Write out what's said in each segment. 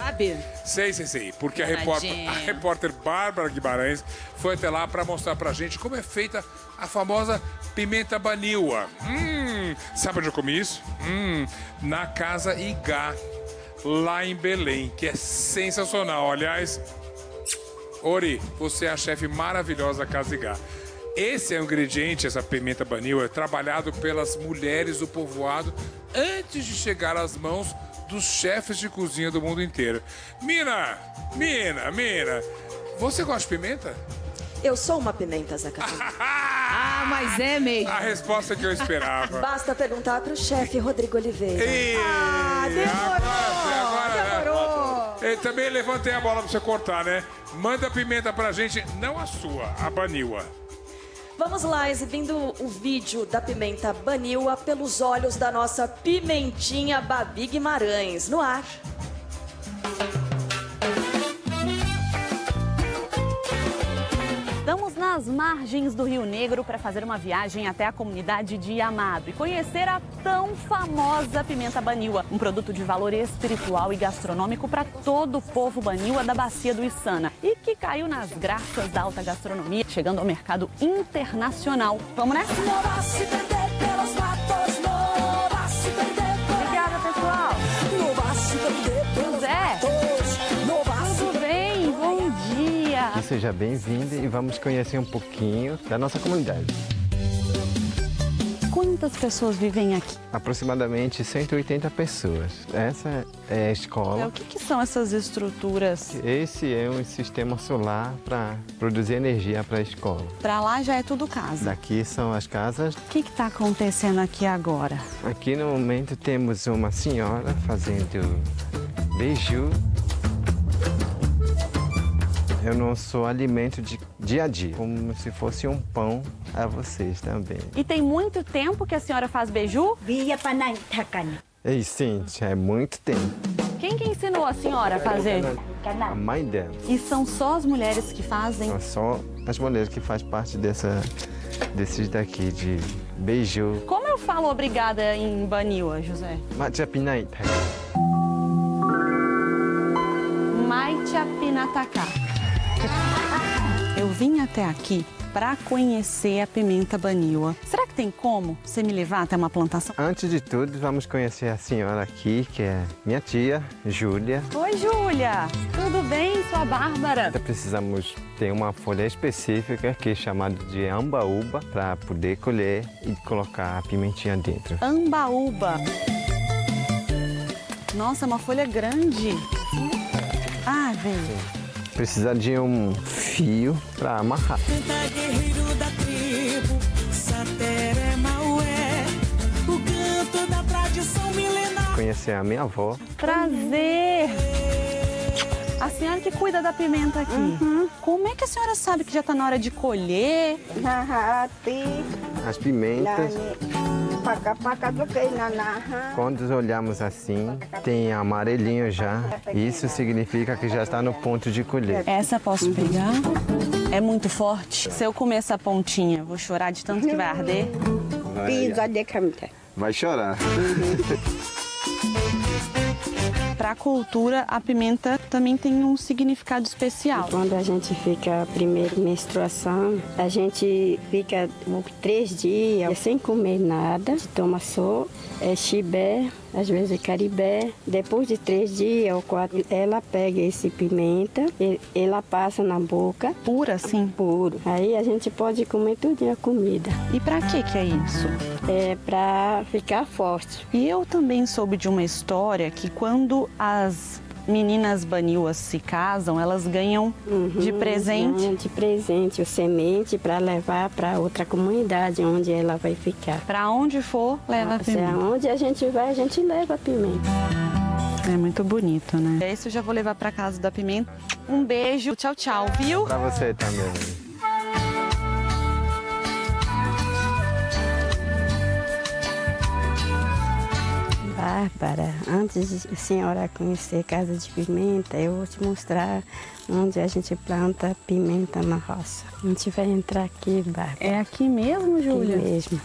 Sabe? Sei, sei, sei. Porque a repórter, a repórter Bárbara Guimarães foi até lá para mostrar pra gente como é feita a famosa pimenta baniwa. Hum, sabe onde eu comi isso? Hum, na Casa Igá, lá em Belém, que é sensacional. Aliás, Ori, você é a chefe maravilhosa da Casa Igá. Esse é o ingrediente, essa pimenta baniwa, é trabalhado pelas mulheres do povoado antes de chegar às mãos dos chefes de cozinha do mundo inteiro. Mina, Mina, Mina, você gosta de pimenta? Eu sou uma pimenta, Zacatu. Ah, mas é mesmo. A resposta que eu esperava. Basta perguntar pro chefe Rodrigo Oliveira. Ah, demorou, agora, demorou. Eu também levantei a bola pra você cortar, né? Manda a pimenta pra gente, não a sua, a baniwa. Vamos lá, exibindo o vídeo da pimenta Baniwa pelos olhos da nossa pimentinha Babi Guimarães. No ar. Estamos nas margens do Rio Negro para fazer uma viagem até a comunidade de Amado e conhecer a tão famosa pimenta baniwa, um produto de valor espiritual e gastronômico para todo o povo baniwa da bacia do Içana e que caiu nas graças da alta gastronomia, chegando ao mercado internacional. Vamos nessa? Obrigada, pessoal. José, tudo bem? Bom dia. Seja bem-vindo e vamos conhecer um pouquinho da nossa comunidade. Quantas pessoas vivem aqui? Aproximadamente 180 pessoas. Essa é a É, escola. o que, que são essas estruturas? Esse é um sistema solar para produzir energia para a escola. Pra lá já é tudo casa. Daqui são as casas. O que está acontecendo aqui agora? Aqui no momento temos uma senhora fazendo beiju. É o nosso alimento de dia a dia, como se fosse um pão a vocês também. E tem muito tempo que a senhora faz beiju? Via panay takan. E sim, já é muito tempo. Quem que ensinou a senhora a fazer? A mãe dela. E são só as mulheres que fazem? São só as mulheres que fazem parte dessa, desses daqui de beiju. Como eu falo obrigada em Baniwa, José? Machapinai. Maitiapinataka. Eu vim até aqui para conhecer a pimenta Baniwa. Será que tem como você me levar até uma plantação? Antes de tudo, vamos conhecer a senhora aqui, que é minha tia, Júlia. Oi, Júlia. Tudo bem? Sou a Bárbara. Precisamos ter uma folha específica que é chamada de ambaúba para poder colher e colocar a pimentinha dentro. Ambaúba. Nossa, é uma folha grande. Ah, vem. Precisa de um fio para amarrar. Canta guerreiro da tribo, Maué, o canto da tradição milenar. Conhecer a minha avó. Prazer. A senhora que cuida da pimenta aqui. Como é que a senhora sabe que já está na hora de colher? Nahati. As pimentas. Quando olhamos assim, tem amarelinho já. Isso significa que já está no ponto de colher. Essa posso pegar? É muito forte. Se eu comer essa pontinha, vou chorar de tanto que vai arder. De camita. Vai chorar. Para a cultura, a pimenta também tem um significado especial. Quando a gente fica a primeira menstruação, a gente fica três dias sem comer nada, toma só é, chibé, às vezes caribé. Depois de três dias ou quatro, ela pega esse pimenta, e- ela passa na boca. Pura, assim? Puro. Aí a gente pode comer tudo a comida. E para que que é isso? É para ficar forte. E eu também soube de uma história que quando as meninas baniuas se casam, elas ganham de presente. Ganha de presente o semente para levar para outra comunidade onde ela vai ficar. Para onde for, leva a Se pimenta. aonde a gente vai, a gente leva a pimenta. É muito bonito, né? Esse eu já vou levar para casa da pimenta. Um beijo, tchau, tchau, viu? Pra você também. Bárbara, antes de a senhora conhecer Casa de Pimenta, eu vou te mostrar onde a gente planta pimenta na roça. A gente vai entrar aqui, Bárbara. É aqui mesmo, Júlia? Aqui mesmo.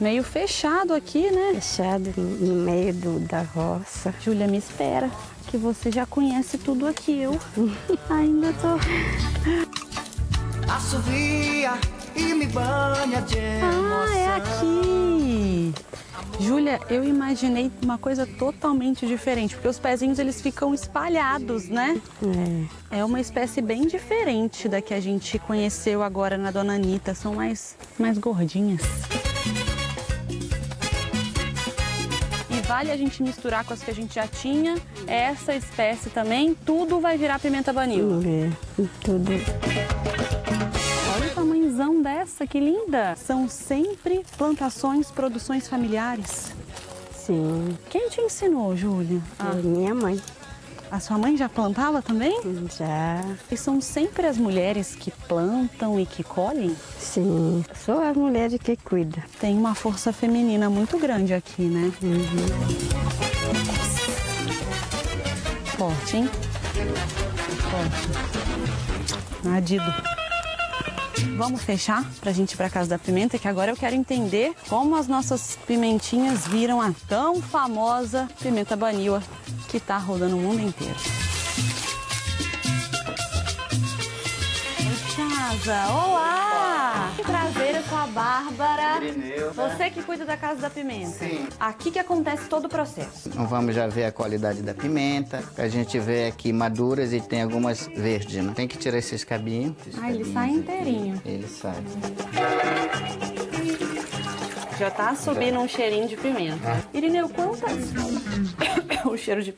Meio fechado aqui, né? Fechado no meio do, da roça. Júlia, me espera. que você já conhece tudo aqui. Eu ainda tô. Assovia e me banha de Ah, é aqui! Júlia, eu imaginei uma coisa totalmente diferente, porque os pezinhos eles ficam espalhados, né? É. É uma espécie bem diferente da que a gente conheceu agora na Dona Anitta. São mais, mais gordinhas. E vale a gente misturar com as que a gente já tinha. Essa espécie também, tudo vai virar pimenta banil. É, tudo. Dessa, que linda! São sempre plantações, produções familiares. Sim. Quem te ensinou, Júlia? É minha mãe. A sua mãe já plantava também? Já. E são sempre as mulheres que plantam e que colhem? Sim. Só as mulheres que cuidam. Tem uma força feminina muito grande aqui, né? Forte, hein? Forte. Adido. Vamos fechar pra gente ir pra casa da pimenta, que agora eu quero entender como as nossas pimentinhas viram a tão famosa pimenta baniwa que tá rodando o mundo inteiro. Oi, casa! Olá! A Bárbara. Você que cuida da casa da pimenta. Sim. Aqui que acontece todo o processo. Então vamos já ver a qualidade da pimenta. A gente vê aqui maduras e tem algumas verdes, né? Tem que tirar esses cabinhos. esses Ah, ele sai aqui. inteirinho. Ele sai. Já tá subindo um cheirinho de pimenta. Irineu, quantas? o cheiro de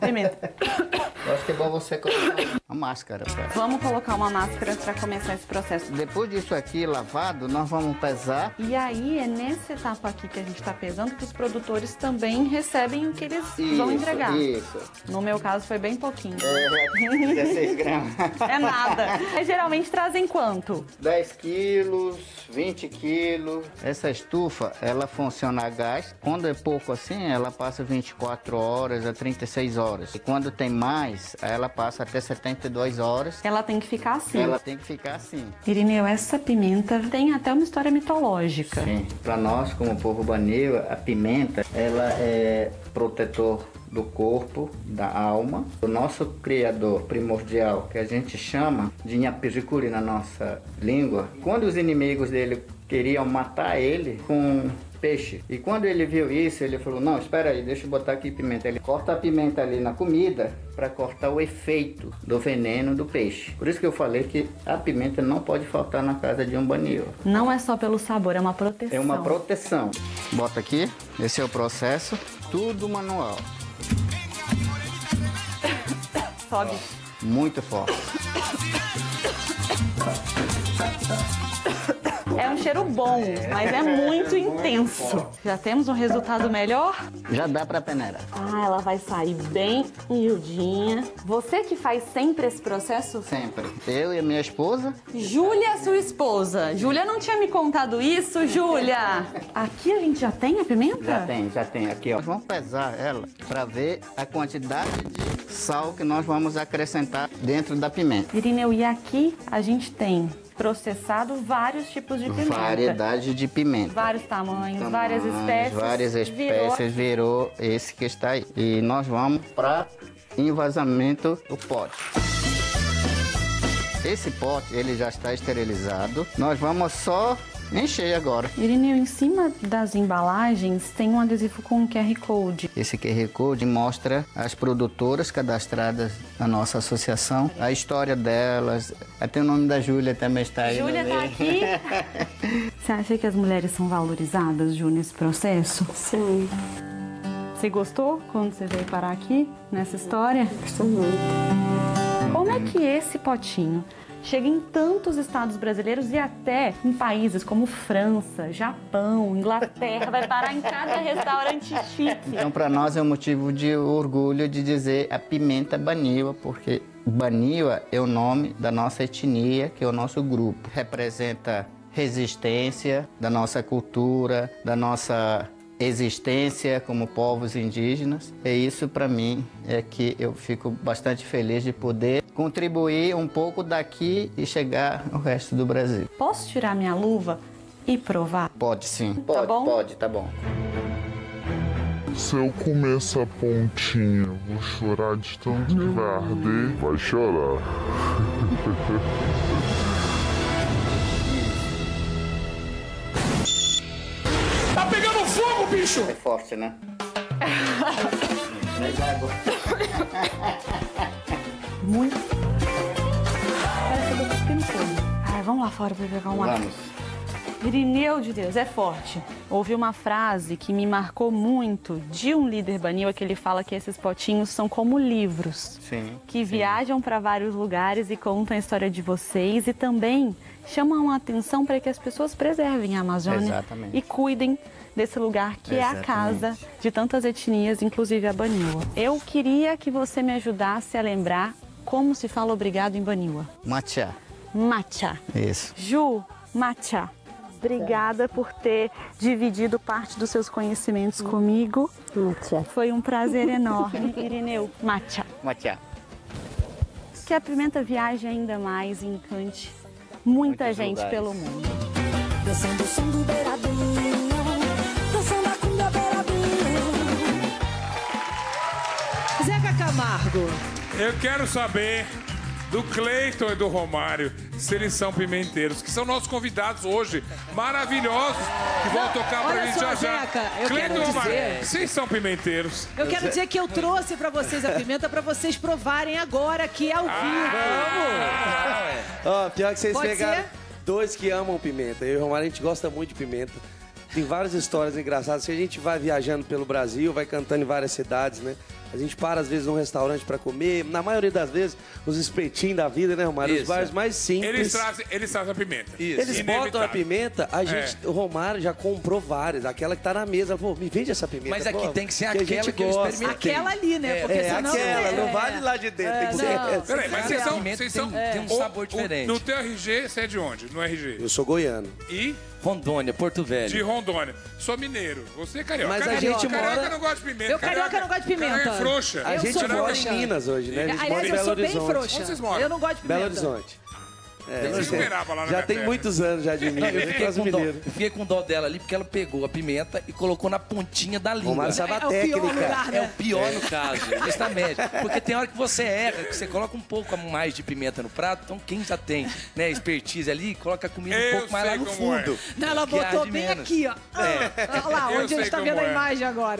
pimenta. Eu acho que é bom você colocar uma máscara. Pra... Vamos colocar uma máscara para começar esse processo. Depois disso aqui lavado, nós vamos pesar. E aí é nessa etapa aqui que a gente tá pesando que os produtores também recebem o que eles vão Isso, entregar. Isso. No meu caso foi bem pouquinho. É, 16 gramas. É nada. Mas geralmente trazem quanto? 10 quilos, 20 quilos. Essa estufa, ela funciona a gás. Quando é pouco assim, ela passa 24 horas a 36 horas. E quando tem mais, ela passa até 72 horas. Ela tem que ficar assim. Ela tem que ficar assim. Irineu, essa pimenta tem até uma história mitológica. Sim. Para nós, como povo banil, a pimenta, ela é protetor do corpo, da alma. O nosso criador primordial, que a gente chama de Nhapiricuri na nossa língua, quando os inimigos dele queriam matar ele com peixe. E quando ele viu isso, ele falou: Não, espera aí, deixa eu botar aqui pimenta. Ele corta a pimenta ali na comida para cortar o efeito do veneno do peixe. Por isso que eu falei que a pimenta não pode faltar na casa de um banil. Não é só pelo sabor, é uma proteção. É uma proteção. Bota aqui, esse é o processo, tudo manual, Sobe. muito forte. É um cheiro bom, mas é muito intenso. Já temos um resultado melhor? Já dá para peneira. Ah, ela vai sair bem miudinha. Você que faz sempre esse processo? Sempre. Eu e a minha esposa, Júlia, sua esposa. Júlia não tinha me contado isso, Júlia. Aqui a gente já tem a pimenta? já tem, já tem aqui, ó. Vamos pesar ela para ver a quantidade de sal que nós vamos acrescentar dentro da pimenta. Irineu, e aqui a gente tem processado vários tipos de pimenta. Variedade de pimenta. Vários tamanhos, várias Tamanhos, espécies. Várias Virou espécies, virou esse que está aí. E nós vamos para envasamento do pote. Esse pote, ele já está esterilizado. Nós vamos só encher agora. Irineu, em cima das embalagens tem um adesivo com um QR Code. Esse QR Code mostra as produtoras cadastradas na nossa associação, a história delas, até o nome da Júlia também está aí. Júlia tá meio. aqui. Você acha que as mulheres são valorizadas, Ju, nesse processo? Sim. Você gostou quando você veio parar aqui nessa história? Gosto muito. Como é que esse potinho chega em tantos estados brasileiros e até em países como França, Japão, Inglaterra, vai parar em cada restaurante chique? Então, para nós é um motivo de orgulho de dizer a pimenta Baniwa, porque Baniwa é o nome da nossa etnia, que é o nosso grupo. Representa resistência da nossa cultura, da nossa existência como povos indígenas. E isso para mim é que eu fico bastante feliz de poder contribuir um pouco daqui e chegar ao resto do Brasil. Posso tirar minha luva e provar? Pode sim. Tá bom? Pode, tá bom. Se eu comer essa pontinha, vou chorar de tanto que vai arder. Vai chorar. Tá pegando fogo, bicho! É forte, né? Muito. Parece que eu fogo. Ai, vamos lá fora pra pegar um ar. Irineu de Deus, é forte. Ouvi uma frase que me marcou muito de um líder banil, que ele fala que esses potinhos são como livros. Sim. que viajam para vários lugares e contam a história de vocês e também chamam a atenção para que as pessoas preservem a Amazônia Exatamente. e cuidem desse lugar que é a Exatamente. casa de tantas etnias, inclusive a Baniwa. Eu queria que você me ajudasse a lembrar como se fala obrigado em Baniwa. Matcha. Matcha. Isso. Ju, Matcha. Obrigada por ter dividido parte dos seus conhecimentos comigo. Matcha. Foi um prazer enorme. Irineu, Matcha. Matcha. Que a pimenta viaje ainda mais e encante muita Muitos gente lugares. pelo mundo. Dançando o som do beiradinho, dançando a cumbia beiradinho. Zeca Camargo. Eu quero saber do Cleiton e do Romário se eles são pimenteiros, que são nossos convidados hoje, maravilhosos, que vão tocar pra gente já já. Zeca, eu Cleiton quero e Romário, dizer- vocês são pimenteiros. Eu quero dizer que eu trouxe pra vocês a pimenta pra vocês provarem agora aqui ao vivo. Ó, pior que vocês Pode pegaram ser? dois que amam pimenta. Eu e o Romário, a gente gosta muito de pimenta. Tem várias histórias engraçadas que a gente vai viajando pelo Brasil, vai cantando em várias cidades, né? A gente para, às vezes, num restaurante pra comer. Na maioria das vezes, os espetinhos da vida, né, Romário? Os Isso. bares mais simples. Eles trazem, eles trazem a pimenta. Eles botam a pimenta, a gente, É. o Romário já comprou várias. Aquela que tá na mesa, pô, me vende essa pimenta. Mas aqui pô, tem que ser a aquela gente que eu gosta. experimentei. Aquela ali, né? Porque é, senão aquela, não é- vale lá de dentro, É, tem que ser não. essa. Peraí, mas vocês são. Vocês são tem- tem um o- sabor o- diferente. No teu RG, você é de onde? No RG? Eu sou goiano. E? Rondônia, Porto Velho. De Rondônia. Sou mineiro. Você é carioca. Mas a Carioca- gente carioca mora- não gosta de pimenta. Eu carioca não gosto de pimenta. É frouxa. A Eu gente sou mora frouxa. em Minas hoje, né? A gente Aliás, mora em eu Belo sou bem Horizonte. frouxa. Onde vocês moram? Eu não gosto de pimenta. Belo Horizonte. É, Você esperava lá na já minha tem terra. muitos anos já de Minas. Eu fiquei, com dó, eu fiquei com dó dela ali porque ela pegou a pimenta e colocou na pontinha da língua. Romário sabe a É o pior técnica. lugar, né? É o pior no caso, justamente. Porque tem hora que você erra, que você coloca um pouco a mais de pimenta no prato, então quem já tem né, expertise ali, coloca a comida Eu um pouco mais lá sei no como é. fundo. Não, ela que botou bem menos. aqui, ó. É. Olha lá, Eu onde a sei gente tá como vendo a é. imagem agora.